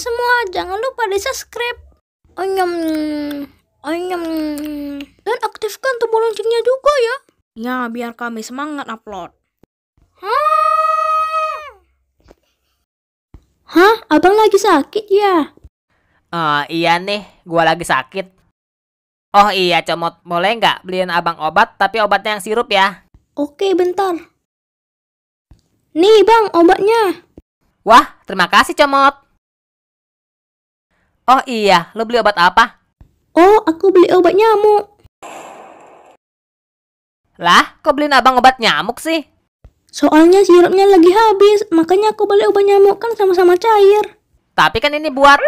semua jangan lupa di subscribe. Onyam, onyam, dan aktifkan tombol loncengnya juga ya. Ya, biar kami semangat upload. Hah, abang lagi sakit ya? Oh iya nih, gua lagi sakit. Oh iya, Comot, boleh nggak beliin abang obat, tapi obatnya yang sirup ya? Oke, bentar. Nih bang, obatnya. Wah, terima kasih, Comot. Oh iya, lo beli obat apa? Oh, aku beli obat nyamuk. Lah, kok beliin abang obat nyamuk sih? Soalnya sirupnya lagi habis, makanya aku beli obat nyamuk kan sama-sama cair. Tapi kan ini buat...